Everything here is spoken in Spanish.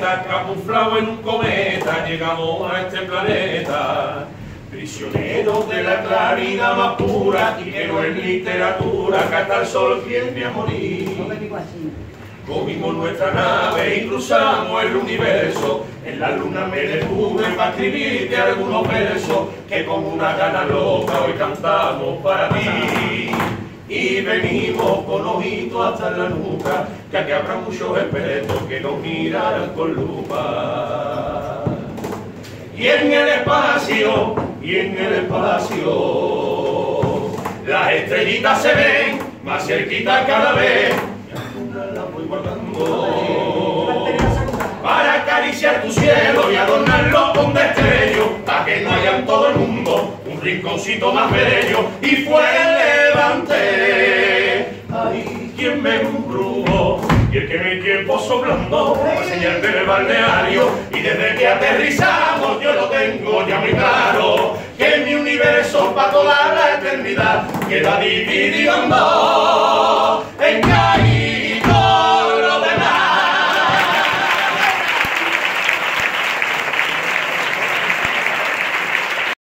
ya camuflado en un cometa llegamos a este planeta. Prisioneros de la claridad más pura y que no es literatura, que hasta el sol viene a morir. Cogimos nuestra nave y cruzamos el universo. En la luna me detuve para escribirte algunos versos que con una gana loca hoy cantamos para ti. Y venimos con ojitos hasta la nuca, que aquí habrá muchos expertos que nos mirarán con lupa. Y en el espacio, y en el espacio, las estrellitas se ven más cerquita cada vez. Voy guardando. Para acariciar tu cielo y adornarlo con destello para que no haya en todo el mundo un rinconcito más bello y fue y el que me tiempo soplando para enseñarte el balneario. Y desde que aterrizamos yo lo tengo ya muy claro que mi universo para toda la eternidad queda dividido en dos